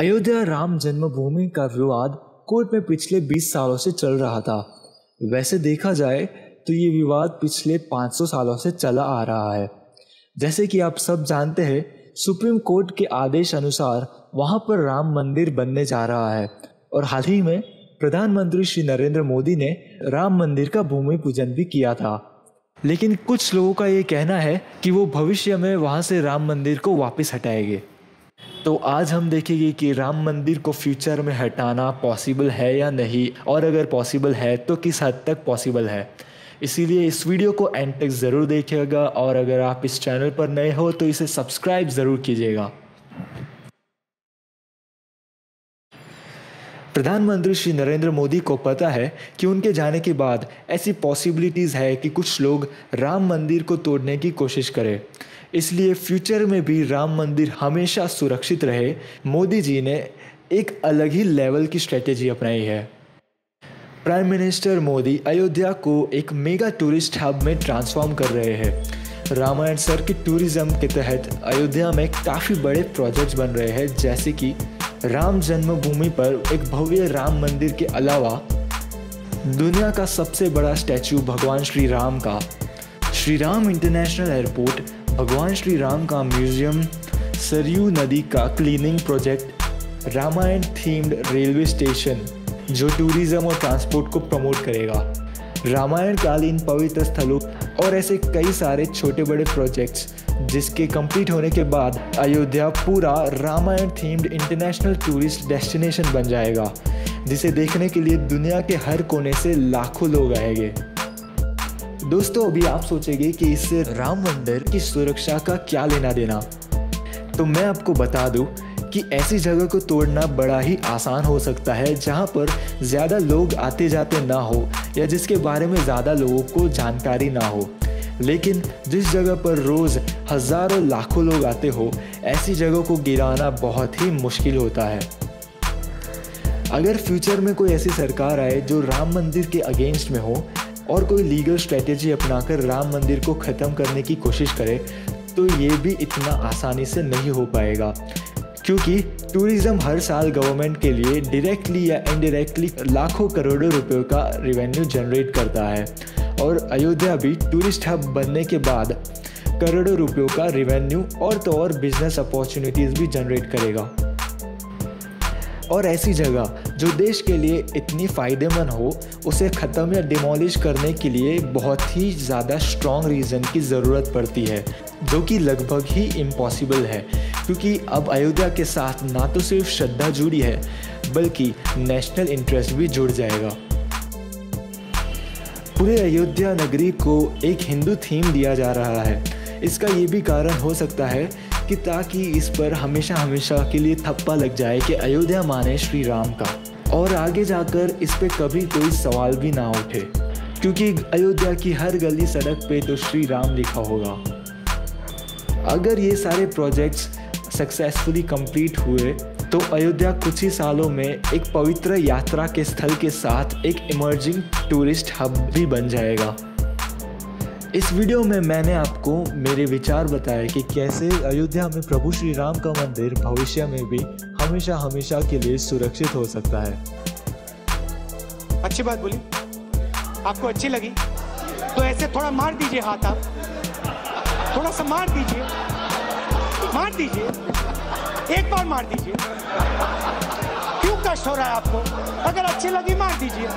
अयोध्या राम जन्मभूमि का विवाद कोर्ट में पिछले 20 सालों से चल रहा था। वैसे देखा जाए तो ये विवाद पिछले 500 सालों से चला आ रहा है। जैसे कि आप सब जानते हैं, सुप्रीम कोर्ट के आदेश अनुसार वहाँ पर राम मंदिर बनने जा रहा है और हाल ही में प्रधानमंत्री श्री नरेंद्र मोदी ने राम मंदिर का भूमि पूजन भी किया था। लेकिन कुछ लोगों का ये कहना है कि वो भविष्य में वहाँ से राम मंदिर को वापस हटाएँगे। तो आज हम देखेंगे कि राम मंदिर को फ्यूचर में हटाना पॉसिबल है या नहीं, और अगर पॉसिबल है तो किस हद तक पॉसिबल है। इसीलिए इस वीडियो को एंड तक ज़रूर देखिएगा, और अगर आप इस चैनल पर नए हो तो इसे सब्सक्राइब ज़रूर कीजिएगा। प्रधानमंत्री श्री नरेंद्र मोदी को पता है कि उनके जाने के बाद ऐसी पॉसिबिलिटीज़ है कि कुछ लोग राम मंदिर को तोड़ने की कोशिश करें। इसलिए फ्यूचर में भी राम मंदिर हमेशा सुरक्षित रहे, मोदी जी ने एक अलग ही लेवल की स्ट्रेटेजी अपनाई है। प्राइम मिनिस्टर मोदी अयोध्या को एक मेगा टूरिस्ट हब में ट्रांसफॉर्म कर रहे हैं। रामायण सर के टूरिज़्म के तहत अयोध्या में काफ़ी बड़े प्रोजेक्ट्स बन रहे हैं, जैसे कि राम जन्मभूमि पर एक भव्य राम मंदिर के अलावा दुनिया का सबसे बड़ा स्टैचू भगवान श्री राम का। श्री राम इंटरनेशनल एयरपोर्ट, भगवान श्री राम का म्यूज़ियम, सरयू नदी का cleaning project Ramayan themed railway station, जो टूरिज़्म और ट्रांसपोर्ट को प्रमोट करेगा। रामायण कालीन पवित्र स्थलों और ऐसे कई सारे छोटे बड़े प्रोजेक्ट्स जिसके कंप्लीट होने के बाद अयोध्या पूरा Ramayan themed international tourist destination बन जाएगा, जिसे देखने के लिए दुनिया के हर कोने से लाखों लोग आएँगे। दोस्तों, अभी आप सोचेंगे कि इससे राम मंदिर की सुरक्षा का क्या लेना देना तो मैं आपको बता दूँ कि ऐसी जगह को तोड़ना बड़ा ही आसान हो सकता है, जहाँ पर ज़्यादा लोग आते जाते ना हो या जिसके बारे में ज़्यादा लोगों को जानकारी ना हो। लेकिन जिस जगह पर रोज़ हज़ारों लाखों लोग आते हो, ऐसी जगह को गिराना बहुत ही मुश्किल होता है। अगर फ्यूचर में कोई ऐसी सरकार आए जो राम मंदिर के अगेंस्ट में हो और कोई लीगल स्ट्रेटेजी अपनाकर राम मंदिर को ख़त्म करने की कोशिश करे तो ये भी इतना आसानी से नहीं हो पाएगा। क्योंकि टूरिज़्म हर साल गवर्नमेंट के लिए डायरेक्टली या इनडायरेक्टली लाखों करोड़ों रुपयों का रिवेन्यू जनरेट करता है। और अयोध्या भी टूरिस्ट हब बनने के बाद करोड़ों रुपयों का रिवेन्यू और तो और बिज़नेस अपॉर्चुनिटीज़ भी जनरेट करेगा। और ऐसी जगह जो देश के लिए इतनी फ़ायदेमंद हो, उसे ख़त्म या डिमोलिश करने के लिए बहुत ही ज़्यादा स्ट्रॉन्ग रीज़न की ज़रूरत पड़ती है, जो कि लगभग ही इम्पॉसिबल है। क्योंकि अब अयोध्या के साथ ना तो सिर्फ़ श्रद्धा जुड़ी है, बल्कि नेशनल इंटरेस्ट भी जुड़ जाएगा। पूरे अयोध्या नगरी को एक हिंदू थीम दिया जा रहा है। इसका ये भी कारण हो सकता है कि ताकि इस पर हमेशा हमेशा के लिए थप्पा लग जाए कि अयोध्या माने श्री राम का। और आगे जाकर इस पर कभी कोई सवाल भी ना उठे, क्योंकि अयोध्या की हर गली सड़क पे तो श्री राम लिखा होगा। अगर ये सारे प्रोजेक्ट्स सक्सेसफुली कंप्लीट हुए तो अयोध्या कुछ ही सालों में एक पवित्र यात्रा के स्थल के साथ एक इमर्जिंग टूरिस्ट हब भी बन जाएगा। इस वीडियो में मैंने आपको मेरे विचार बताए कि कैसे अयोध्या में प्रभु श्री राम का मंदिर भविष्य में भी हमेशा हमेशा के लिए सुरक्षित हो सकता है। अच्छी बात बोली। आपको अच्छी लगी? तो ऐसे थोड़ा मार दीजिए हाथ आप। थोड़ा सा मार दीजिए। दीजिए। एक बार मार दीजिए। क्यों कष्ट हो रहा है आपको? अगर अच्छी लगी, मार दीजिए।